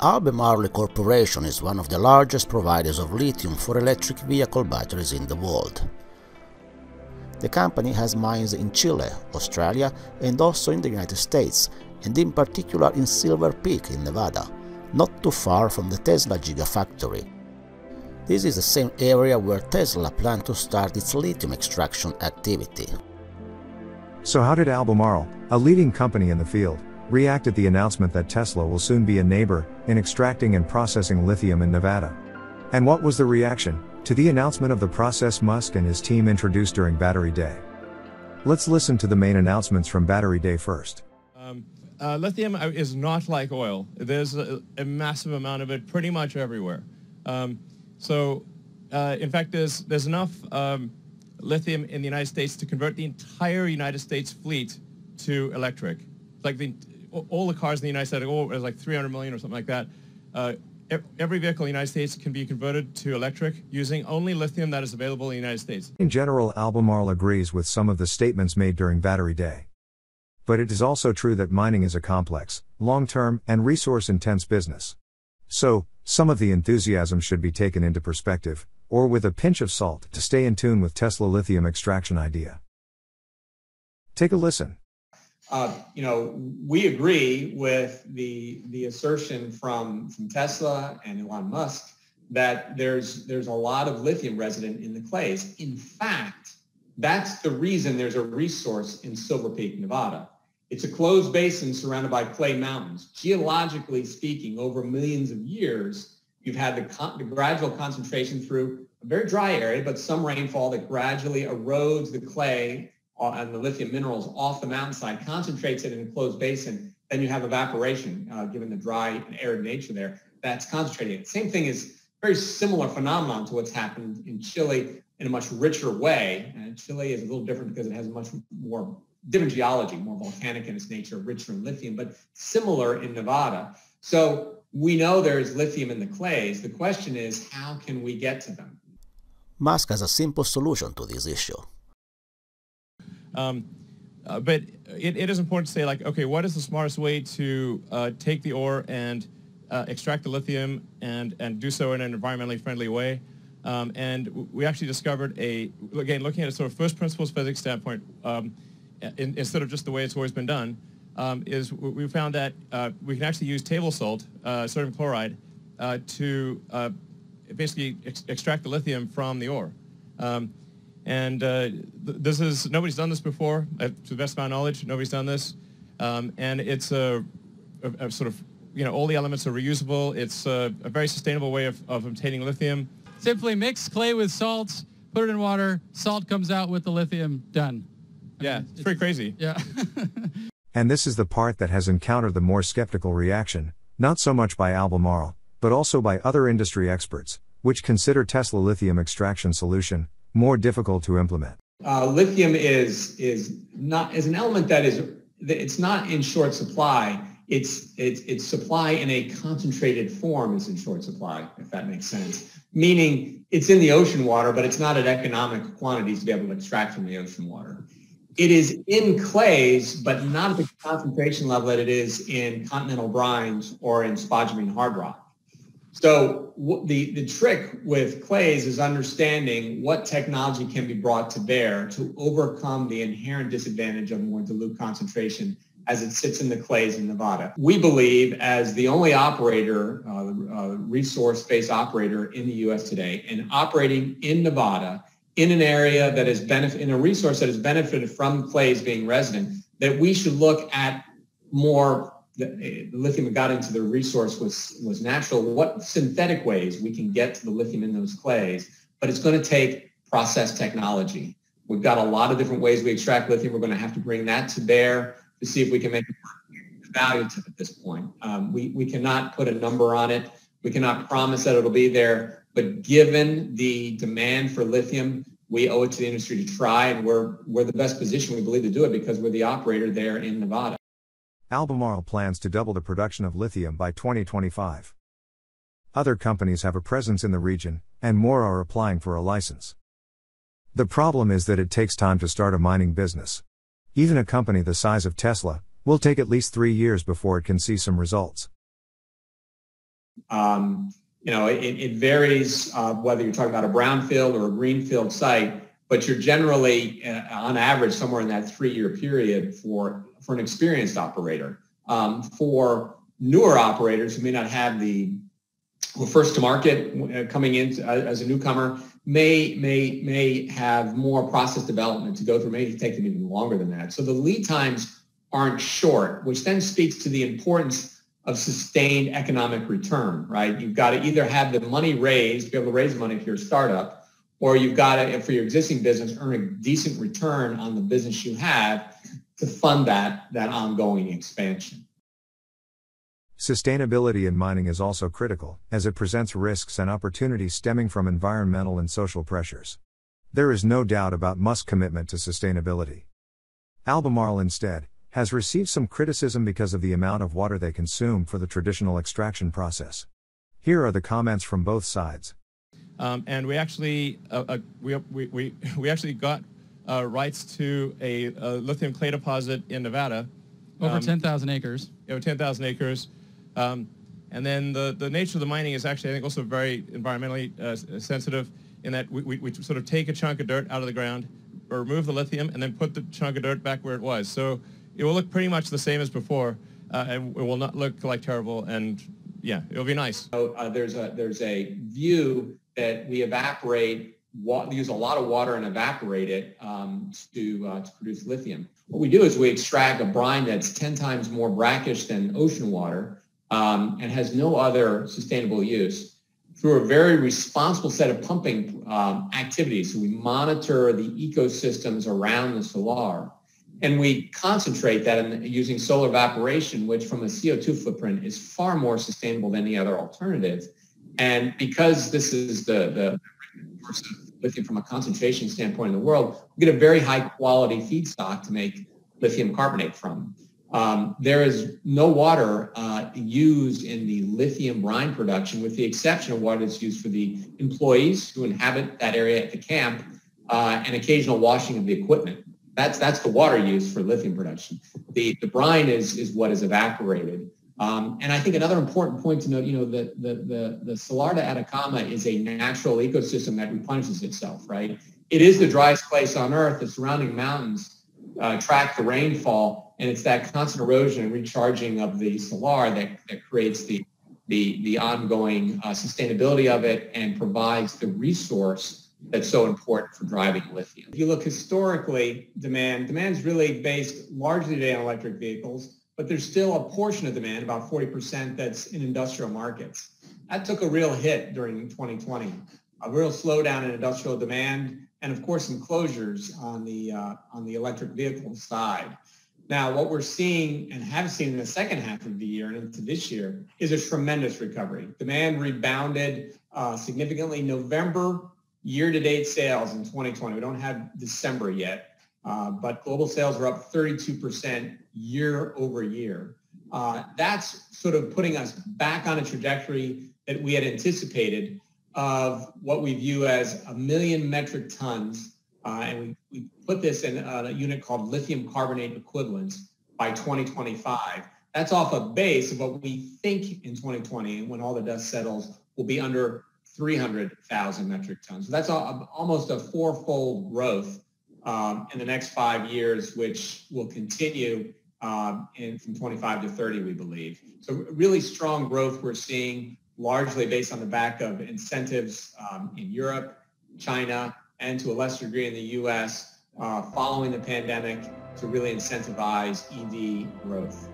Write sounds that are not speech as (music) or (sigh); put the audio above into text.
Albemarle Corporation is one of the largest providers of lithium for electric vehicle batteries in the world. The company has mines in Chile, Australia, and also in the United States, and in particular in Silver Peak in Nevada, not too far from the Tesla Gigafactory. This is the same area where Tesla planned to start its lithium extraction activity. So, how did Albemarle, a leading company in the field, react at the announcement that Tesla will soon be a neighbor in extracting and processing lithium in Nevada. And what was the reaction to the announcement of the process Musk and his team introduced during Battery Day? Let's listen to the main announcements from Battery Day first. Um, uh, lithium is not like oil. There's a, a, massive amount of it pretty much everywhere. Um, so, uh, in fact, there's, there's enough um, lithium in the United States to convert the entire United States fleet to electric. Like the all the cars in the United States, oh, it like 300 million or something like that. Uh, every vehicle in the United States can be converted to electric using only lithium that is available in the United States. In general, Albemarle agrees with some of the statements made during Battery Day. But it is also true that mining is a complex, long term, and resource intense business. So, some of the enthusiasm should be taken into perspective, or with a pinch of salt to stay in tune with Tesla lithium extraction idea. Take a listen. Uh, you know, we agree with the the assertion from from Tesla and Elon Musk that there's there's a lot of lithium resident in the clays. In fact, that's the reason there's a resource in Silver Peak, Nevada. It's a closed basin surrounded by clay mountains. Geologically speaking, over millions of years, you've had the, con- the gradual concentration through a very dry area, but some rainfall that gradually erodes the clay and the lithium minerals off the mountainside, concentrates it in a closed basin, then you have evaporation, uh, given the dry and arid nature there, that's concentrating it. Same thing is very similar phenomenon to what's happened in Chile in a much richer way. And Chile is a little different because it has a much more different geology, more volcanic in its nature, richer in lithium, but similar in Nevada. So we know there's lithium in the clays. The question is, how can we get to them? Musk has a simple solution to this issue. Um, uh, but it, it is important to say like, okay, what is the smartest way to uh, take the ore and uh, extract the lithium and, and do so in an environmentally friendly way? Um, and we actually discovered a, again, looking at a sort of first principles physics standpoint, um, in, instead of just the way it's always been done, um, is we found that uh, we can actually use table salt, uh, sodium chloride, uh, to basically ex extract the lithium from the ore. Um, and uh, this is, nobody's done this before, uh, to the best of my knowledge, nobody's done this. Um, and it's a, a, a, sort of, you know, all the elements are reusable. It's a, a very sustainable way of, of obtaining lithium. Simply mix clay with salt, put it in water, salt comes out with the lithium, done. I yeah, mean, it's, it's pretty crazy. Yeah. (laughs) and this is the part that has encountered the more skeptical reaction, not so much by Albemarle, but also by other industry experts, which consider Tesla lithium extraction solution, more difficult to implement? Uh, lithium is is not is an element that is it's not in short supply. It's it's its supply in a concentrated form is in short supply, if that makes sense. Meaning it's in the ocean water, but it's not at economic quantities to be able to extract from the ocean water. It is in clays, but not at the concentration level that it is in continental brines or in spodumene hard rock. So the, the trick with clays is understanding what technology can be brought to bear to overcome the inherent disadvantage of more dilute concentration as it sits in the clays in Nevada. We believe as the only operator, uh, uh, resource-based operator in the U.S. today and operating in Nevada in an area that is benefit in a resource that has benefited from clays being resident, that we should look at more the, the lithium that got into the resource was was natural. What synthetic ways we can get to the lithium in those clays, but it's going to take process technology. We've got a lot of different ways we extract lithium. We're going to have to bring that to bear to see if we can make value to at this point. Um, we, we cannot put a number on it. We cannot promise that it'll be there. But given the demand for lithium, we owe it to the industry to try, and we're, we're the best position, we believe, to do it because we're the operator there in Nevada. Albemarle plans to double the production of lithium by 2025. Other companies have a presence in the region, and more are applying for a license. The problem is that it takes time to start a mining business. Even a company the size of Tesla will take at least three years before it can see some results. Um, you know, it, it varies uh, whether you're talking about a brownfield or a greenfield site, but you're generally, uh, on average, somewhere in that three-year period for for an experienced operator. Um, for newer operators who may not have the well, first to market uh, coming in uh, as a newcomer may may may have more process development to go through. Maybe take them even longer than that. So the lead times aren't short, which then speaks to the importance of sustained economic return. Right? You've got to either have the money raised, be able to raise money if you're a startup, or you've got to, for your existing business, earn a decent return on the business you have to fund that that ongoing expansion. Sustainability in mining is also critical, as it presents risks and opportunities stemming from environmental and social pressures. There is no doubt about Musk's commitment to sustainability. Albemarle, instead, has received some criticism because of the amount of water they consume for the traditional extraction process. Here are the comments from both sides. Um, and we actually uh, uh, we, we, (laughs) we, actually got uh, rights to a, a, lithium clay deposit in Nevada. Over um, 10,000 acres. Over 10,000 acres. Um, and then the, the nature of the mining is actually, I think, also very environmentally uh, sensitive in that we, we, we, sort of take a chunk of dirt out of the ground, or remove the lithium, and then put the chunk of dirt back where it was. So it will look pretty much the same as before, uh, and it will not look like terrible. And yeah, it'll be nice. So, uh, there's a there's a view that we evaporate, wa- use a lot of water and evaporate it um, to uh, to produce lithium. What we do is we extract a brine that's 10 times more brackish than ocean water um, and has no other sustainable use through a very responsible set of pumping um, activities. So we monitor the ecosystems around the salar and we concentrate that in using solar evaporation, which from a CO2 footprint is far more sustainable than any other alternative. And because this is the, the lithium from a concentration standpoint in the world, we get a very high quality feedstock to make lithium carbonate from. Um, there is no water uh, used in the lithium brine production, with the exception of what is used for the employees who inhabit that area at the camp uh, and occasional washing of the equipment. That's that's the water used for lithium production. The the brine is is what is evaporated. Um, and I think another important point to note, you know, the the the, the Salar de Atacama is a natural ecosystem that replenishes itself, right? It is the driest place on Earth. The surrounding mountains uh, track the rainfall and it's that constant erosion and recharging of the salar that, that creates the, the, the ongoing uh, sustainability of it and provides the resource that's so important for driving lithium. If you look historically, demand, demand is really based largely today on electric vehicles, but there's still a portion of demand, about 40%, that's in industrial markets. That took a real hit during 2020, a real slowdown in industrial demand, and of course some closures on the, uh, on the electric vehicle side. Now, what we're seeing and have seen in the second half of the year and into this year is a tremendous recovery. Demand rebounded uh, significantly. November year-to-date sales in 2020, we don't have December yet, uh, but global sales were up 32% year over year. Uh, that's sort of putting us back on a trajectory that we had anticipated of what we view as a million metric tons uh, and we, we put this in a unit called lithium carbonate equivalents by 2025. That's off a base of what we think in 2020, when all the dust settles, will be under 300,000 metric tons. So that's a, almost a fourfold growth um, in the next five years, which will continue um, in, from 25 to 30, we believe. So really strong growth we're seeing, largely based on the back of incentives um, in Europe, China, and to a lesser degree in the U.S. Uh, following the pandemic to really incentivize EV growth.